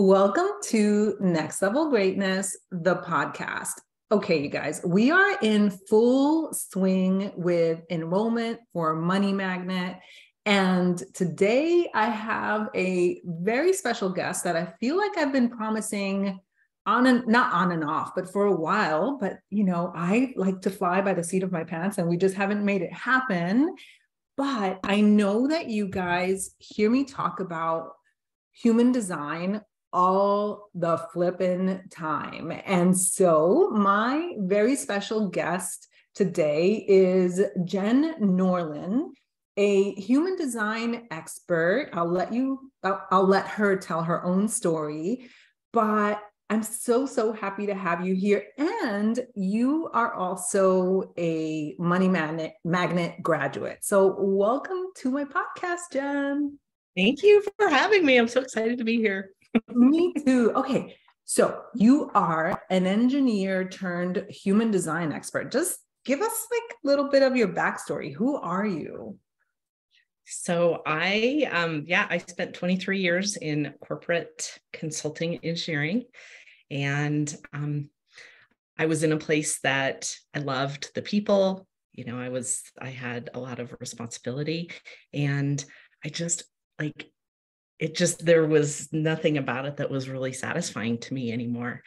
Welcome to Next Level Greatness, the podcast. Okay, you guys, we are in full swing with enrollment for Money Magnet. And today I have a very special guest that I feel like I've been promising on and not on and off, but for a while. But you know, I like to fly by the seat of my pants and we just haven't made it happen. But I know that you guys hear me talk about human design all the flippin' time. And so, my very special guest today is Jen Norlin, a human design expert. I'll let you, I'll, I'll let her tell her own story, but I'm so, so happy to have you here. And you are also a money magnet, magnet graduate. So, welcome to my podcast, Jen. Thank you for having me. I'm so excited to be here. Me too. Okay. So you are an engineer turned human design expert. Just give us like a little bit of your backstory. Who are you? So I um yeah, I spent 23 years in corporate consulting engineering and um I was in a place that I loved the people, you know, I was I had a lot of responsibility and I just like it just there was nothing about it that was really satisfying to me anymore.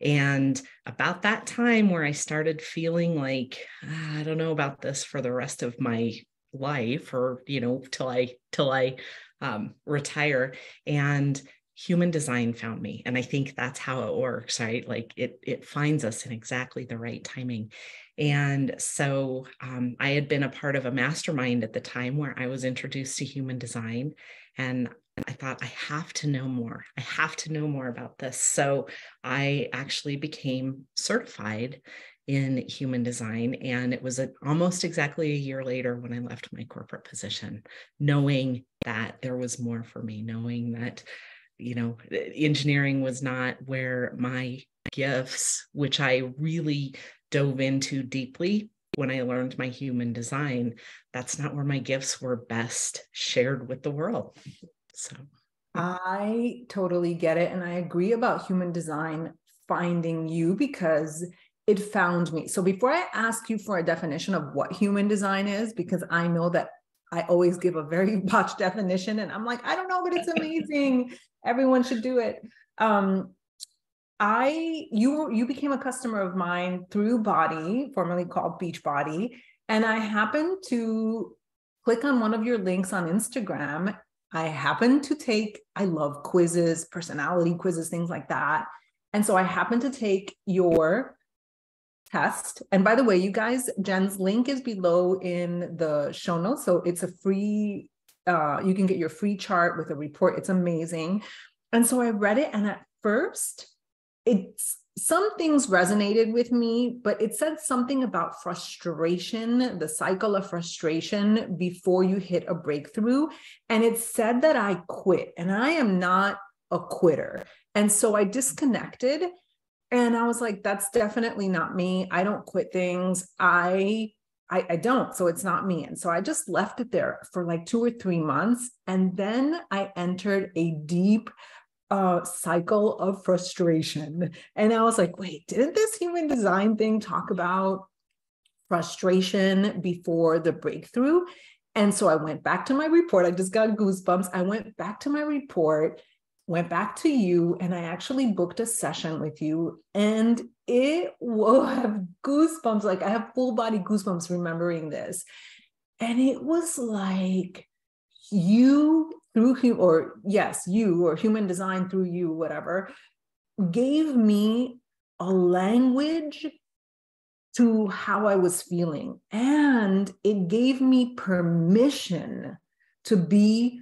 And about that time where i started feeling like ah, i don't know about this for the rest of my life or you know till i till i um, retire and human design found me and i think that's how it works right? Like it it finds us in exactly the right timing. And so um, i had been a part of a mastermind at the time where i was introduced to human design and I thought, I have to know more. I have to know more about this. So I actually became certified in human design. And it was a, almost exactly a year later when I left my corporate position, knowing that there was more for me, knowing that, you know, engineering was not where my gifts, which I really dove into deeply when I learned my human design, that's not where my gifts were best shared with the world. So I totally get it. And I agree about human design finding you because it found me. So before I ask you for a definition of what human design is, because I know that I always give a very botched definition and I'm like, I don't know, but it's amazing. Everyone should do it. Um, I you you became a customer of mine through BODi, formerly called Beachbody, and I happened to click on one of your links on Instagram I happen to take, I love quizzes, personality quizzes, things like that. And so I happen to take your test. And by the way, you guys, Jen's link is below in the show notes. So it's a free, uh, you can get your free chart with a report. It's amazing. And so I read it. And at first, it's some things resonated with me, but it said something about frustration, the cycle of frustration before you hit a breakthrough. And it said that I quit, and I am not a quitter. And so I disconnected and I was like, that's definitely not me. I don't quit things. I I, I, don't. So it's not me. And so I just left it there for like two or three months. And then I entered a deep uh, cycle of frustration. And I was like, wait, didn't this human design thing talk about frustration before the breakthrough? And so I went back to my report. I just got goosebumps. I went back to my report, went back to you, and I actually booked a session with you. And it will have goosebumps. Like I have full body goosebumps remembering this. And it was like you through or yes you or human design through you whatever gave me a language to how i was feeling and it gave me permission to be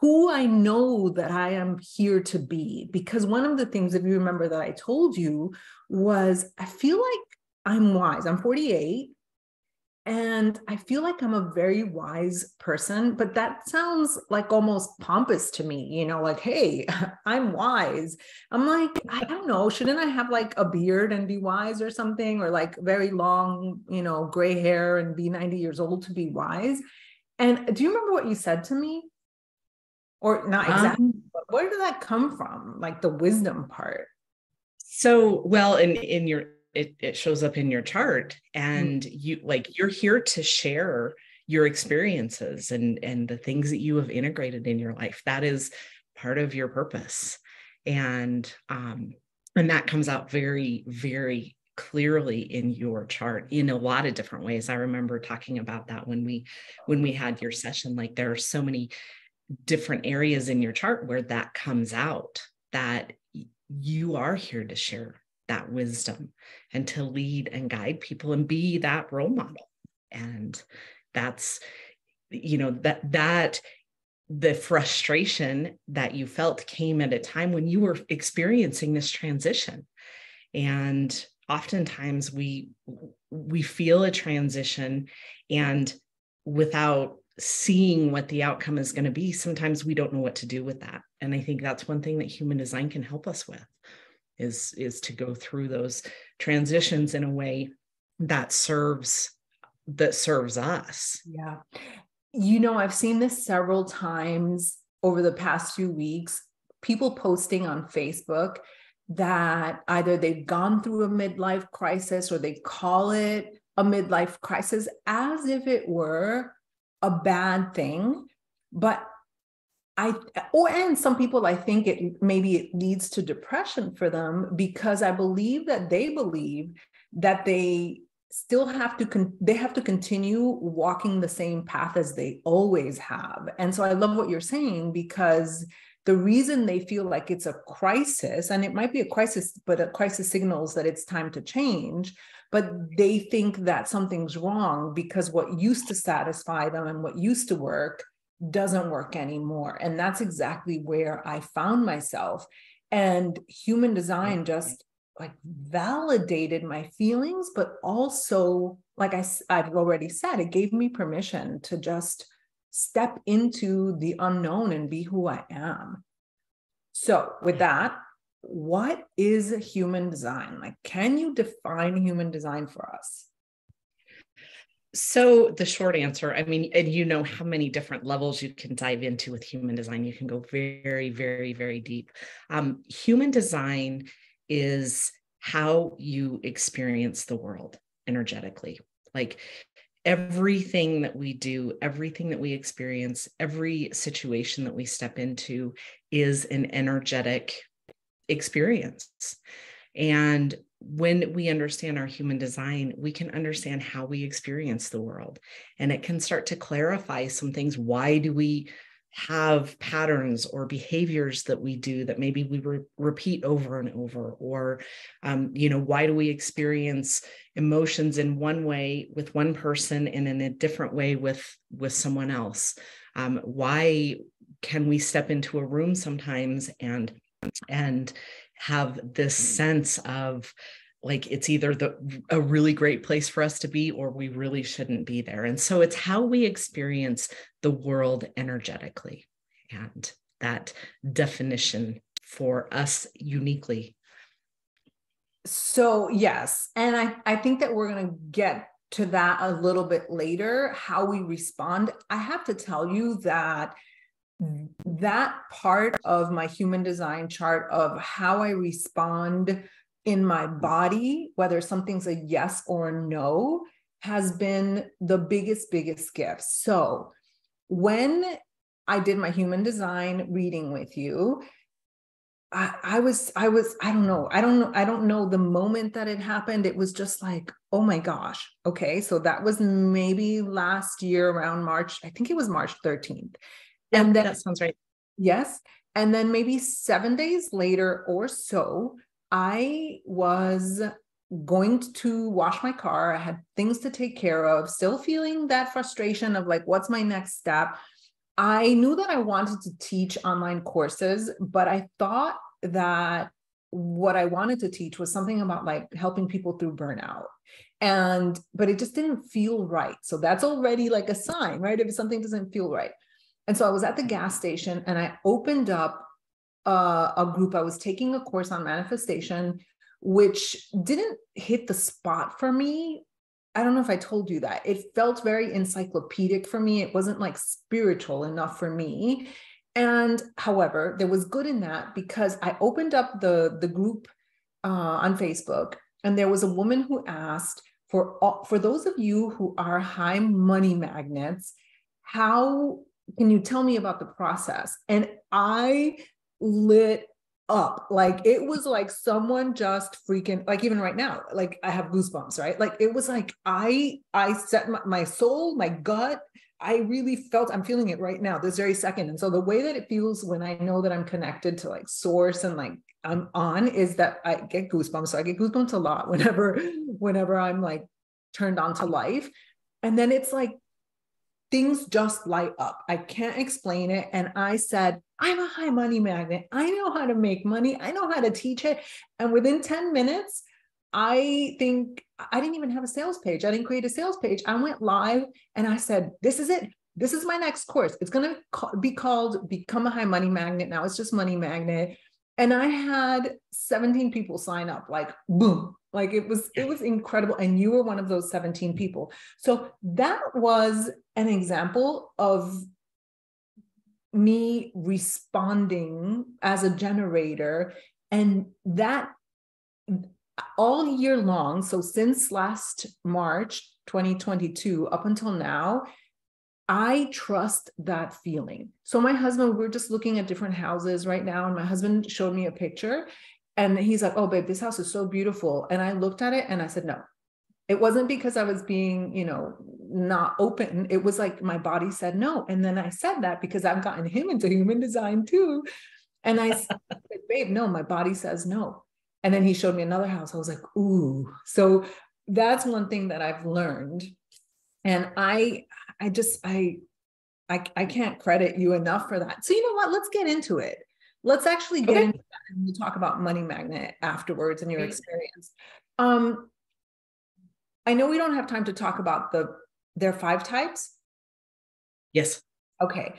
who I know that I am here to be. Because one of the things, if you remember, that I told you was I feel like I'm wise. I'm 48 and I feel like I'm a very wise person, but that sounds like almost pompous to me, you know, like, hey, I'm wise. I'm like, I don't know, shouldn't I have like a beard and be wise or something, or like very long, you know, gray hair and be 90 years old to be wise? And do you remember what you said to me? Or not exactly, um, but where did that come from? Like the wisdom part. So, well, in in your it, it shows up in your chart and mm-hmm. you like you're here to share your experiences and and the things that you have integrated in your life. That is part of your purpose. And um and that comes out very very clearly in your chart in a lot of different ways. I remember talking about that when we when we had your session. Like there are so many different areas in your chart where that comes out that you are here to share that wisdom and to lead and guide people and be that role model. And that's you know that that the frustration that you felt came at a time when you were experiencing this transition. And oftentimes we we feel a transition and without seeing what the outcome is going to be sometimes we don't know what to do with that. And i think that's one thing that human design can help us with is is to go through those transitions in a way that serves that serves us. Yeah. You know i've seen this several times over the past few weeks people posting on facebook that either they've gone through a midlife crisis or they call it a midlife crisis as if it were a bad thing but I or and some people I think it maybe it leads to depression for them because I believe that they believe that they still have to con- they have to continue walking the same path as they always have. And so I love what you're saying because the reason they feel like it's a crisis and it might be a crisis but a crisis signals that it's time to change but they think that something's wrong because what used to satisfy them and what used to work doesn't work anymore. And that's exactly where I found myself. And human design just like validated my feelings, but also, like I, I've already said, it gave me permission to just step into the unknown and be who I am. So, with that, what is human design? Like, can you define human design for us? So the short answer, I mean, and you know how many different levels you can dive into with human design. You can go very, very, very deep. Um, human design is how you experience the world energetically. Like everything that we do, everything that we experience, every situation that we step into is an energetic experience. And when we understand our human design, we can understand how we experience the world. And it can start to clarify some things. Why do we have patterns or behaviors that we do that maybe we re- repeat over and over? Or, um, you know, why do we experience emotions in one way with one person and in a different way with, with someone else? Um, why can we step into a room sometimes and and have this mm. sense of like it's either the a really great place for us to be or we really shouldn't be there. And so it's how we experience the world energetically and that definition for us uniquely. So yes. And i i think that we're going to get to that a little bit later how we respond. I have to tell you that that part of my human design chart of how I respond in my body, whether something's a yes or a no, has been the biggest, biggest gift. So when I did my human design reading with you, I, I was, I was, I don't know, I don't know, I don't know the moment that it happened. It was just like, oh my gosh. Okay. So that was maybe last year around March, I think it was March 13th and then that sounds right. Yes. And then maybe seven days later or so, I was going to wash my car. I had things to take care of, still feeling that frustration of like, what's my next step? I knew that I wanted to teach online courses, but I thought that what I wanted to teach was something about like helping people through burnout. And, but it just didn't feel right. So that's already like a sign, right? If something doesn't feel right. And so I was at the gas station and I opened up uh, a group. I was taking a course on manifestation, which didn't hit the spot for me. I don't know if I told you that. It felt very encyclopedic for me. It wasn't like spiritual enough for me. And however, there was good in that because I opened up the, the group uh, on Facebook, and there was a woman who asked for for those of you who are high money magnets, how can you tell me about the process? And I lit up like it was like someone just freaking like even right now like i have goosebumps right like it was like i i set my, my soul my gut I really felt I'm feeling it right now, this very second. And so the way that it feels when I know that I'm connected to like source and like I'm on is that I get goosebumps. So I get goosebumps a lot whenever, whenever I'm like turned on to life. And then it's like things just light up. I can't explain it. And I said, I'm a high money magnet. I know how to make money. I know how to teach it. And within 10 minutes, I think I didn't even have a sales page. I didn't create a sales page. I went live and I said, This is it. This is my next course. It's going to be called Become a High Money Magnet. Now it's just Money Magnet. And I had 17 people sign up, like boom. Like it was, it was incredible. And you were one of those 17 people. So that was an example of me responding as a generator. And that all year long, so since last March 2022 up until now, I trust that feeling. So my husband, we're just looking at different houses right now, and my husband showed me a picture and he's like, Oh, babe, this house is so beautiful. And I looked at it and I said, No. It wasn't because I was being, you know, not open. It was like my body said no. And then I said that because I've gotten him into human design too. And I said, babe, no, my body says no. And then he showed me another house. I was like, ooh. So that's one thing that I've learned. And I, I just, I, I, I can't credit you enough for that. So you know what? Let's get into it. Let's actually get okay. into and we'll talk about money magnet afterwards and your experience. Um, I know we don't have time to talk about the there are five types. Yes. Okay.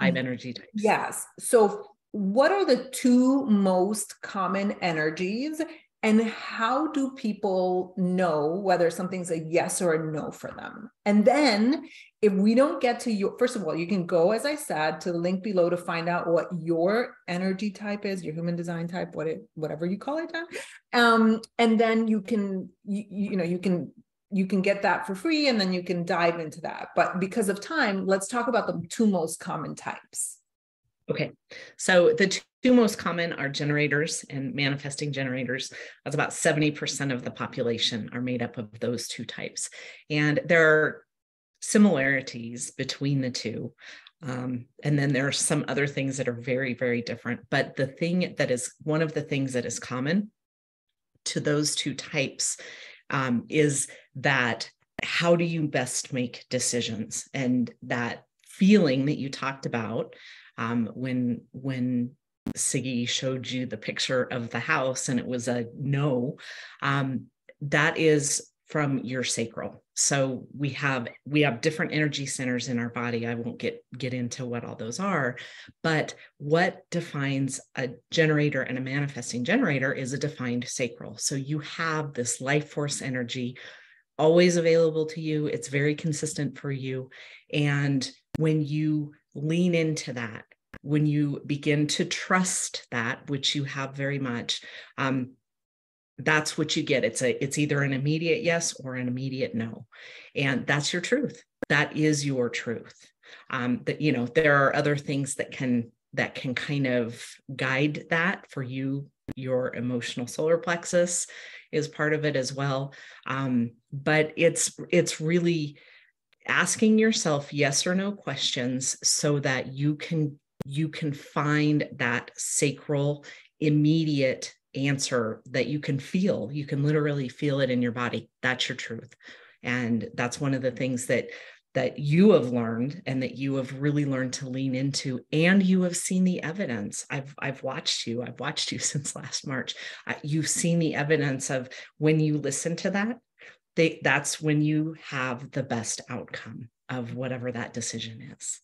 Five energy types. Yes. So what are the two most common energies and how do people know whether something's a yes or a no for them? And then if we don't get to your first of all you can go as i said to the link below to find out what your energy type is your human design type what it whatever you call it um, and then you can you, you know you can you can get that for free and then you can dive into that. But because of time let's talk about the two most common types Okay, so the two most common are generators and manifesting generators. That's about 70% of the population are made up of those two types. And there are similarities between the two. Um, and then there are some other things that are very, very different. But the thing that is one of the things that is common to those two types um, is that how do you best make decisions? And that feeling that you talked about um, when when Siggy showed you the picture of the house and it was a no, um, that is from your sacral. So we have we have different energy centers in our body. I won't get get into what all those are, but what defines a generator and a manifesting generator is a defined sacral. So you have this life force energy always available to you. It's very consistent for you and when you lean into that, when you begin to trust that, which you have very much, um, that's what you get. It's a it's either an immediate yes or an immediate no, and that's your truth. That is your truth. Um, that you know there are other things that can that can kind of guide that for you. Your emotional solar plexus is part of it as well. Um, but it's it's really asking yourself yes or no questions so that you can you can find that sacral immediate answer that you can feel. You can literally feel it in your body. That's your truth. And that's one of the things that that you have learned and that you have really learned to lean into and you have seen the evidence. I've i've watched you. I've watched you since last march. You've seen the evidence of when you listen to that they, that's when you have the best outcome of whatever that decision is.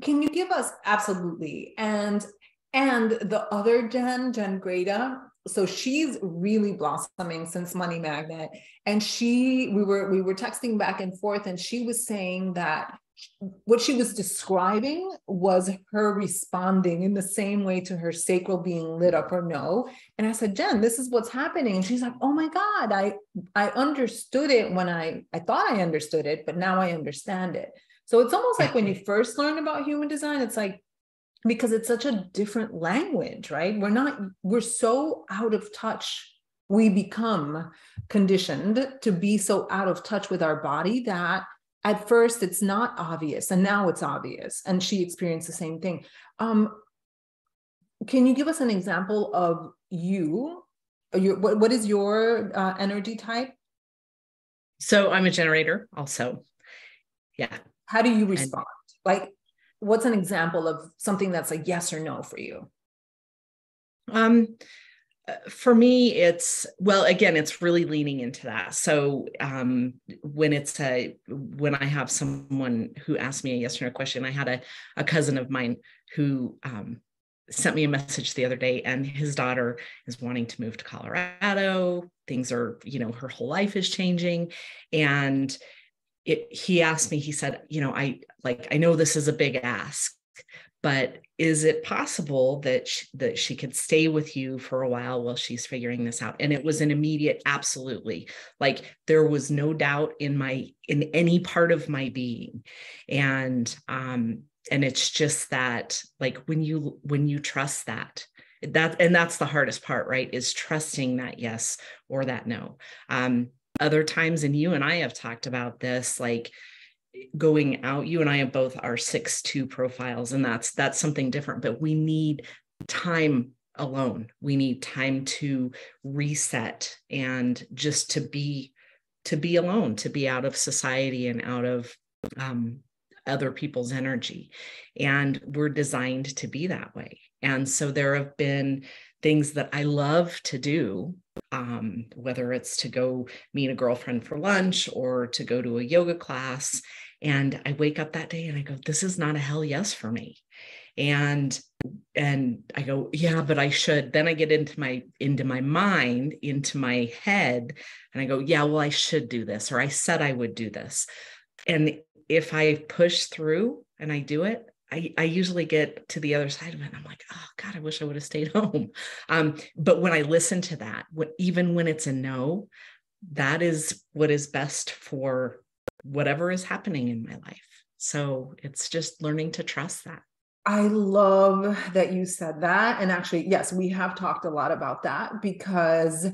Can you give us absolutely and and the other Jen, Jen Greta, so she's really blossoming since Money Magnet, and she we were we were texting back and forth, and she was saying that what she was describing was her responding in the same way to her sacral being lit up or no. And i said jen this is what's happening. And she's like oh my god i i understood it when i i thought i understood it but now i understand it. So it's almost like when you first learn about human design it's like because it's such a different language right? We're not we're so out of touch. We become conditioned to be so out of touch with our body that at first it's not obvious and now it's obvious. And she experienced the same thing. Um, can you give us an example of you? Your, what, what is your uh, energy type? So i'm a generator also. Yeah. How do you respond? And, like what's an example of something that's like yes or no for you? Um uh, for me it's well again it's really leaning into that. So um, when it's a when i have someone who asked me a yes or no question i had a, a cousin of mine who um, sent me a message the other day and his daughter is wanting to move to colorado. Things are you know her whole life is changing. And it, he asked me he said you know i like i know this is a big ask but is it possible that she, that she could stay with you for a while while she's figuring this out? And it was an immediate absolutely. Like there was no doubt in my in any part of my being. And um and it's just that like when you when you trust that that and that's the hardest part right is trusting that yes or that no. Um other times and you and I have talked about this like going out you and i have both our six two profiles and that's that's something different but we need time alone. We need time to reset and just to be to be alone to be out of society and out of um, other people's energy. And we're designed to be that way. And so there have been things that i love to do um, whether it's to go meet a girlfriend for lunch or to go to a yoga class. And i wake up that day and i go this is not a hell yes for me. And and i go yeah but i should. Then i get into my into my mind into my head and i go yeah well i should do this or i said i would do this. And if i push through and i do it I, I usually get to the other side of it and I'm like, oh God, I wish I would have stayed home. Um, but when I listen to that, even when it's a no, that is what is best for whatever is happening in my life. So it's just learning to trust that. I love that you said that. And actually, yes, we have talked a lot about that because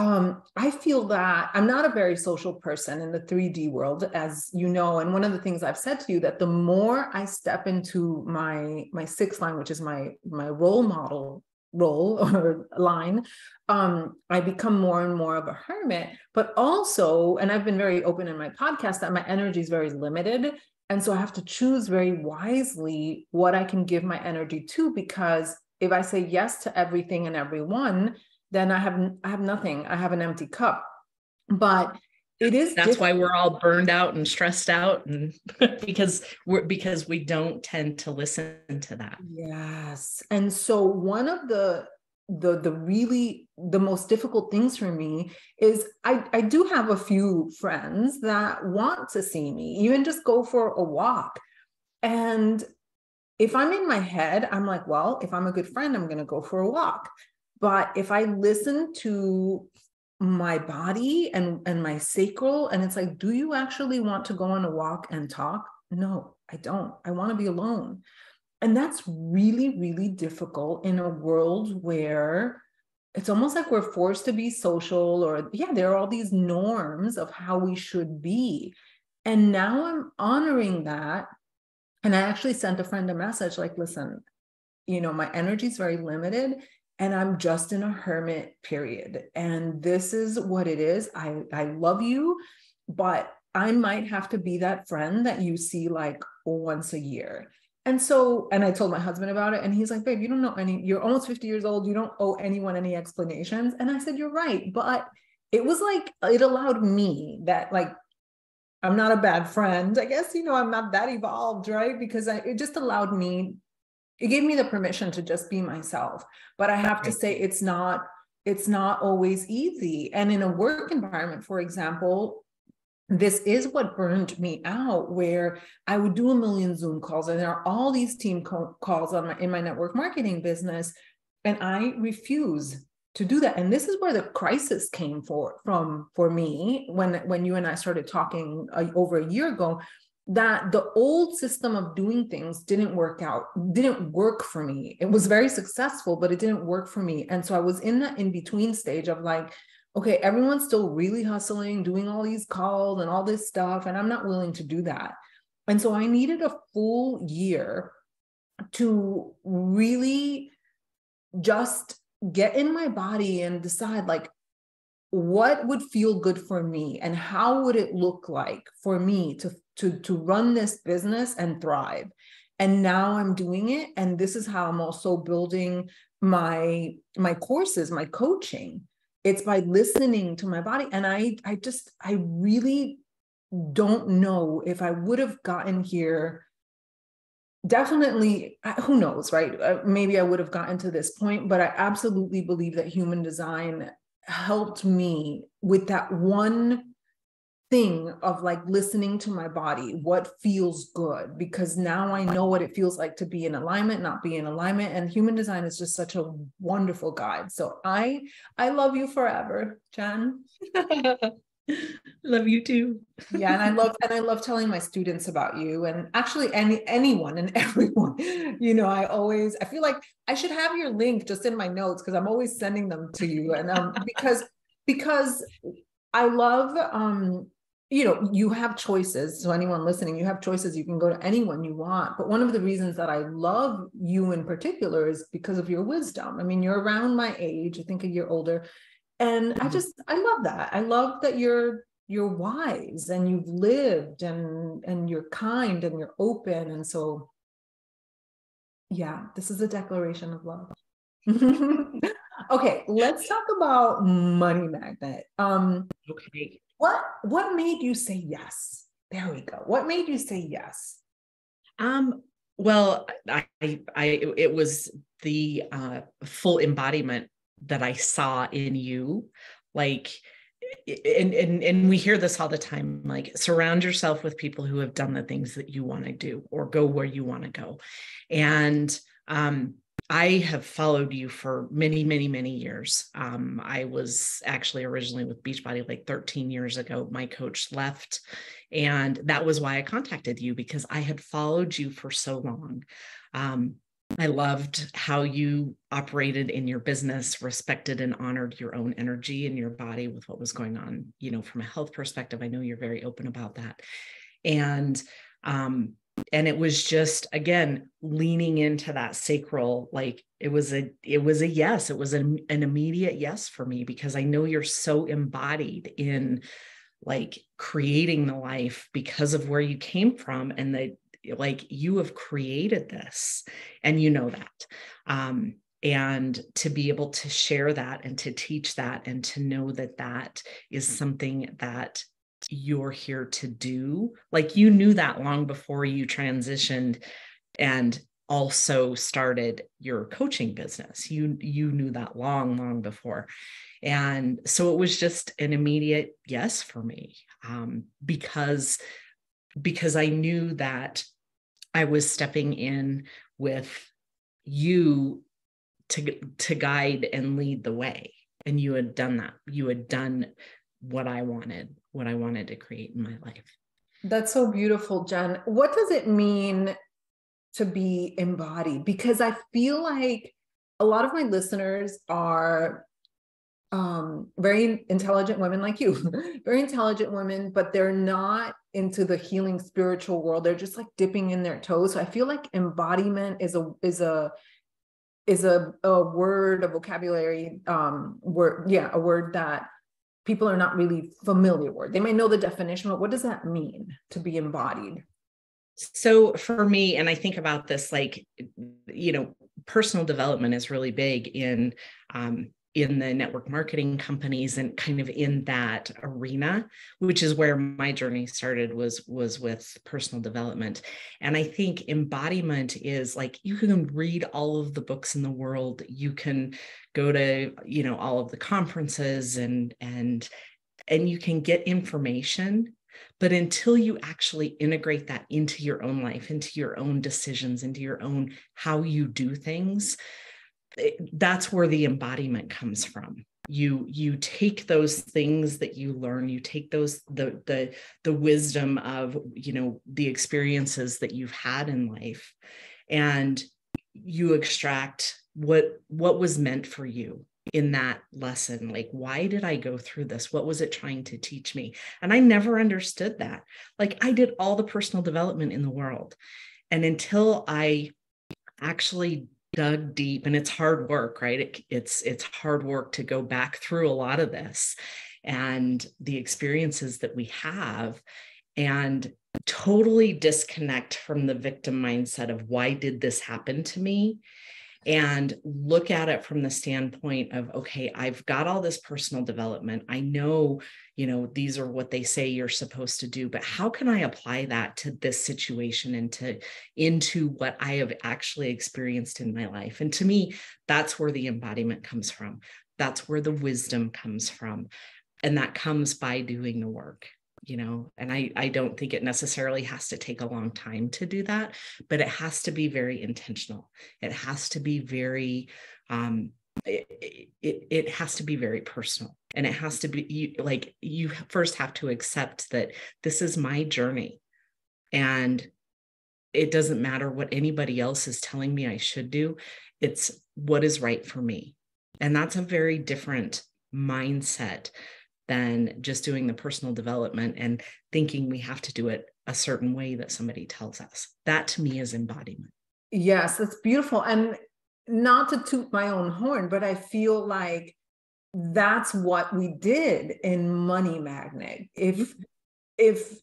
um, I feel that I'm not a very social person in the 3D world, as you know. And one of the things I've said to you that the more I step into my my sixth line, which is my my role model role or line, um, I become more and more of a hermit. But also, and I've been very open in my podcast that my energy is very limited. And so I have to choose very wisely what I can give my energy to because if I say yes to everything and everyone, then I have I have nothing. I have an empty cup. But it is that's different. why we're all burned out and stressed out and because we're because we don't tend to listen to that yes and so one of the the the really the most difficult things for me is I I do have a few friends that want to see me even just go for a walk and if I'm in my head I'm like well if I'm a good friend I'm going to go for a walk but if I listen to my body and and my sacral and it's like do you actually want to go on a walk and talk? No i don't. I want to be alone. And that's really really difficult in a world where it's almost like we're forced to be social or yeah there are all these norms of how we should be. And now i'm honoring that. And i actually sent a friend a message like listen you know my energy is very limited and I'm just in a hermit period. And this is what it is. I, I love you, but I might have to be that friend that you see like once a year. And so, and I told my husband about it, and he's like, babe, you don't know any, you're almost 50 years old. You don't owe anyone any explanations. And I said, you're right. But it was like, it allowed me that, like, I'm not a bad friend. I guess, you know, I'm not that evolved, right? Because I, it just allowed me it gave me the permission to just be myself but i have to say it's not it's not always easy. And in a work environment for example this is what burned me out where i would do a million zoom calls and there are all these team co- calls on my, in my network marketing business and i refuse to do that. And this is where the crisis came for from for me when when you and i started talking uh, over a year ago that the old system of doing things didn't work out didn't work for me it was very successful but it didn't work for me and so i was in that in between stage of like okay, everyone's still really hustling, doing all these calls and all this stuff, and I'm not willing to do that. And so I needed a full year to really just get in my body and decide like what would feel good for me and how would it look like for me to to to run this business and thrive? And now i'm doing it and this is how i'm also building my my courses my coaching. It's by listening to my body and i i just i really don't know if i would have gotten here. Definitely who knows right? Uh, maybe i would have gotten to this point but i absolutely believe that human design helped me with that one thing of like listening to my body, what feels good, because now I know what it feels like to be in alignment, not be in alignment. And human design is just such a wonderful guide. So I I love you forever, Jen. love you too. yeah, and I love and I love telling my students about you and actually any anyone and everyone. You know, I always I feel like I should have your link just in my notes because I'm always sending them to you. And um because because I love um you know you have choices. So anyone listening you have choices. You can go to anyone you want. But one of the reasons that i love you in particular is because of your wisdom. I mean you're around my age i think a year older and i mm-hmm. just i love that i love that you're you're wise and you've lived and and you're kind and you're open and so yeah this is a declaration of love okay let's talk about money magnet um okay what what made you say yes? There we go. What made you say yes? Um, well, I, I, it was the uh, full embodiment that I saw in you, like, and and and we hear this all the time. Like, surround yourself with people who have done the things that you want to do, or go where you want to go, and um, I have followed you for many, many, many years. Um, I was actually originally with Beachbody like 13 years ago. My coach left, and that was why I contacted you because I had followed you for so long. Um, I loved how you operated in your business, respected and honored your own energy and your body with what was going on, you know, from a health perspective. I know you're very open about that. And um, and it was just again leaning into that sacral like it was a it was a yes it was an, an immediate yes for me because i know you're so embodied in like creating the life because of where you came from and that like you have created this and you know that um and to be able to share that and to teach that and to know that that is something that you're here to do. Like you knew that long before you transitioned and also started your coaching business. You you knew that long long before. And so it was just an immediate yes for me um, because because I knew that I was stepping in with you to to guide and lead the way and you had done that you had done what I wanted what I wanted to create in my life. That's so beautiful, Jen. What does it mean to be embodied? Because I feel like a lot of my listeners are um, very intelligent women like you, very intelligent women, but they're not into the healing spiritual world. They're just like dipping in their toes. So I feel like embodiment is a is a is a, a word, a vocabulary um word, yeah, a word that people are not really familiar with. They may know the definition, but what does that mean to be embodied? So for me, and I think about this like, you know, personal development is really big in um, in the network marketing companies and kind of in that arena which is where my journey started was was with personal development. And i think embodiment is like you can read all of the books in the world. You can go to you know all of the conferences and and and you can get information. But until you actually integrate that into your own life, into your own decisions, into your own how you do things, that's where the embodiment comes from. You you take those things that you learn you take those the the the wisdom of you know the experiences that you've had in life and you extract what what was meant for you in that lesson. Like why did i go through this? What was it trying to teach me? And i never understood that. Like i did all the personal development in the world. And until i actually dug deep and it's hard work right? It, it's it's hard work to go back through a lot of this and the experiences that we have and totally disconnect from the victim mindset of why did this happen to me and look at it from the standpoint of okay i've got all this personal development. I know you know these are what they say you're supposed to do but how can i apply that to this situation and to into what i have actually experienced in my life? And to me that's where the embodiment comes from. That's where the wisdom comes from. And that comes by doing the work you know and i i don't think it necessarily has to take a long time to do that but it has to be very intentional. It has to be very um it, it, it has to be very personal. And it has to be you, like you first have to accept that this is my journey. And it doesn't matter what anybody else is telling me i should do it's what is right for me. And that's a very different mindset than just doing the personal development and thinking we have to do it a certain way that somebody tells us. That to me is embodiment. Yes, that's beautiful. And not to toot my own horn, but I feel like that's what we did in Money Magnet. If mm-hmm. if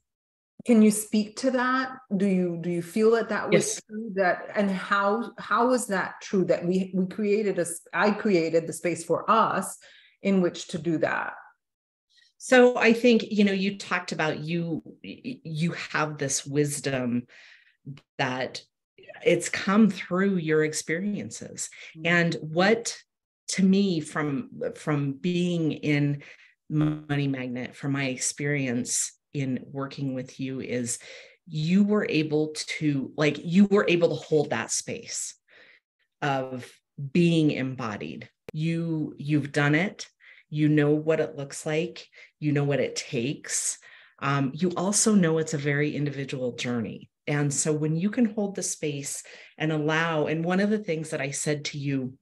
can you speak to that? Do you do you feel that that was yes. true? That and how how was that true? That we we created a I created the space for us in which to do that. So I think, you know, you talked about you you have this wisdom that it's come through your experiences. Mm-hmm. And what to me from from being in money magnet from my experience in working with you is you were able to like you were able to hold that space of being embodied you you've done it you know what it looks like, you know what it takes. Um, you also know it's a very individual journey. And so when you can hold the space and allow, and one of the things that I said to you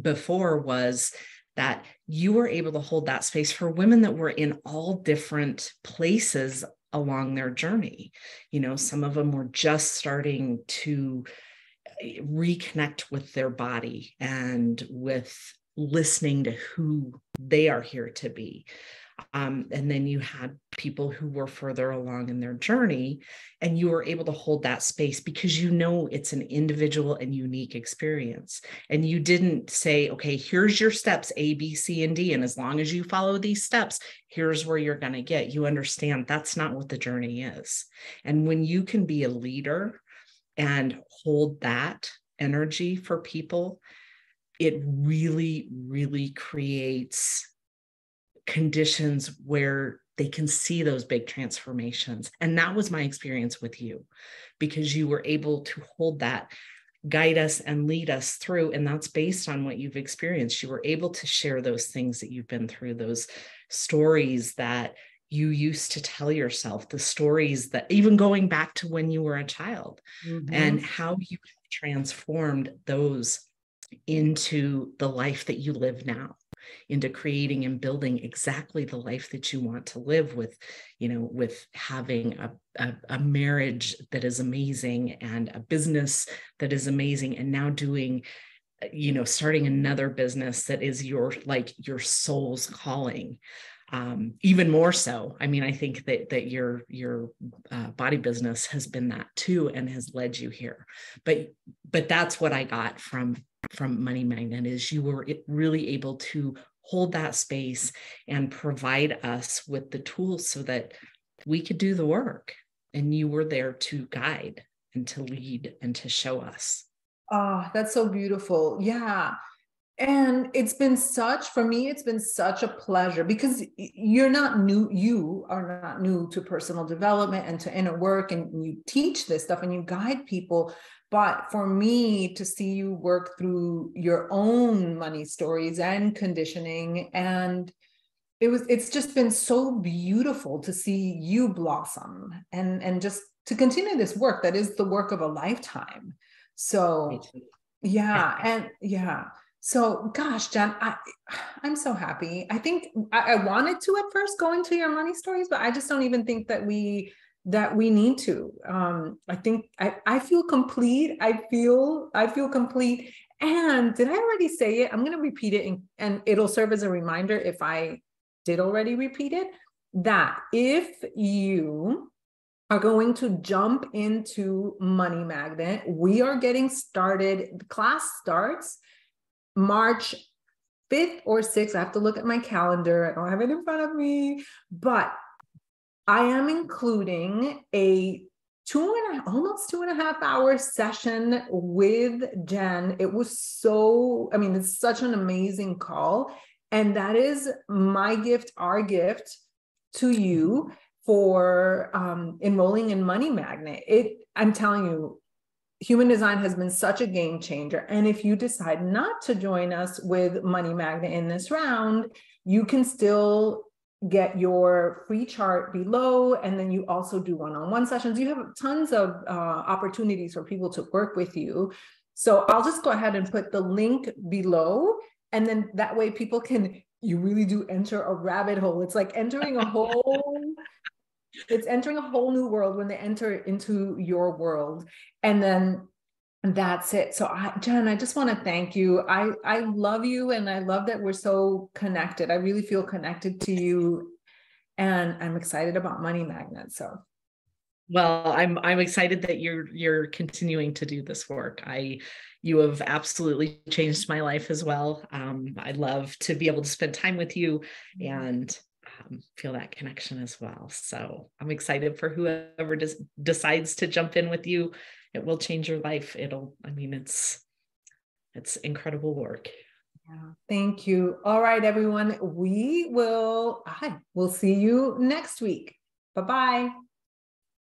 before was that you were able to hold that space for women that were in all different places along their journey. You know, some of them were just starting to eh, reconnect with their body and with listening to who they are here to be. Um, and then you had people who were further along in their journey, and you were able to hold that space because you know it's an individual and unique experience. And you didn't say, okay, here's your steps A, B, C, and D. And as long as you follow these steps, here's where you're going to get. You understand that's not what the journey is. And when you can be a leader and hold that energy for people, it really, really creates conditions where they can see those big transformations. And that was my experience with you because you were able to hold that, guide us, and lead us through. And that's based on what you've experienced. You were able to share those things that you've been through, those stories that you used to tell yourself, the stories that even going back to when you were a child, mm-hmm. and how you transformed those into the life that you live now into creating and building exactly the life that you want to live with you know with having a, a, a, marriage that is amazing and a business that is amazing and now doing you know starting another business that is your like your soul's calling um, even more so. I mean, I think that that your your uh, body business has been that too, and has led you here. But but that's what I got from from Money Magnet is you were really able to hold that space and provide us with the tools so that we could do the work, and you were there to guide and to lead and to show us. Oh, that's so beautiful. Yeah and it's been such for me it's been such a pleasure because you're not new you are not new to personal development and to inner work and you teach this stuff and you guide people but for me to see you work through your own money stories and conditioning and it was it's just been so beautiful to see you blossom and and just to continue this work that is the work of a lifetime. So yeah and yeah. So gosh jen i i'm so happy. I think I, I, wanted to at first go into your money stories but i just don't even think that we that we need to um i think i i feel complete i feel i feel complete and did i already say it i'm going to repeat it and, and it'll serve as a reminder if i did already repeat it that if you are going to jump into money magnet we are getting started class starts March 5th or 6th. I have to look at my calendar. I don't have it in front of me, but I am including a two and a almost two and a half hour session with Jen. It was so, I mean, it's such an amazing call. And that is my gift, our gift to you for um, enrolling in Money Magnet. It, I'm telling you, human design has been such a game changer. And if you decide not to join us with Money Magnet in this round, you can still get your free chart below. And then you also do one on one sessions. You have tons of uh, opportunities for people to work with you. So I'll just go ahead and put the link below. And then that way people can, you really do enter a rabbit hole. It's like entering a whole it's entering a whole new world when they enter into your world and then that's it. So i jen i just want to thank you. I i love you and i love that we're so connected. I really feel connected to you and i'm excited about money magnet so. Well i'm i'm excited that you're you're continuing to do this work. I you have absolutely changed my life as well. Um, i love to be able to spend time with you and um, feel that connection as well. So I'm excited for whoever des- decides to jump in with you. It will change your life. It'll, I mean, it's, it's incredible work. Yeah, thank you. All right, everyone. We will, I will see you next week. Bye bye.